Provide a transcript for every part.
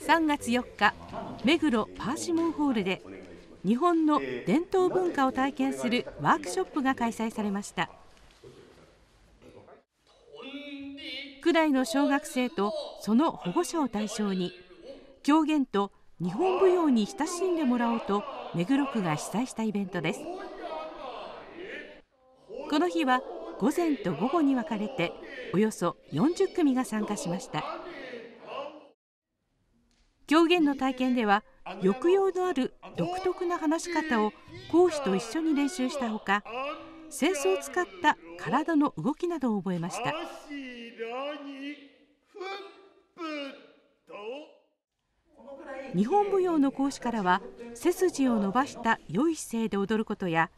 3月4日目黒パーシモンホールで日本の伝統文化を体験するワークショップが開催されました。区内の小学生とその保護者を対象に狂言と日本舞踊に親しんでもらおうと目黒区が主催したイベントです。この日は午前と午後に分かれておよそ40組が参加しました。狂言の体験では抑揚のある独特な話し方を講師と一緒に練習したほか扇子を使った体の動きなどを覚えました。日本舞踊の講師からは背筋を伸ばした良い姿勢で踊ることや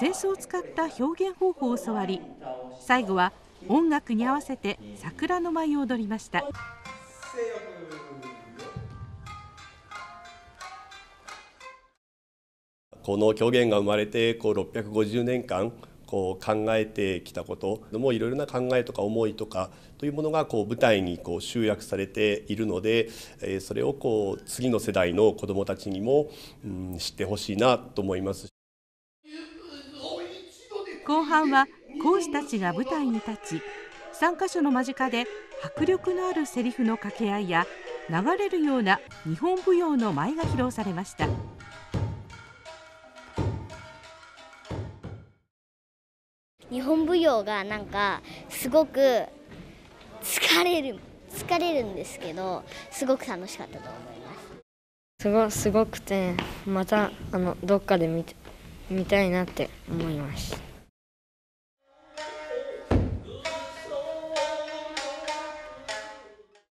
扇子を使った表現方法を教わり最後は音楽に合わせて桜の舞を踊りました。この狂言が生まれてこう650年間こう考えてきたこともいろいろな考えとか思いとかというものがこう舞台にこう集約されているのでえそれをこう次の世代の子どもたちにも、うん、知ってほしいなと思います。後半は講師たちが舞台に立ち3カ所の間近で迫力のあるセリフの掛け合いや流れるような日本舞踊の舞が披露されました日本舞踊がなんかすごく疲れる疲れるんですけどすごく楽しかったと思います。すごすごくてまたあのどっかで見見たいなって思いました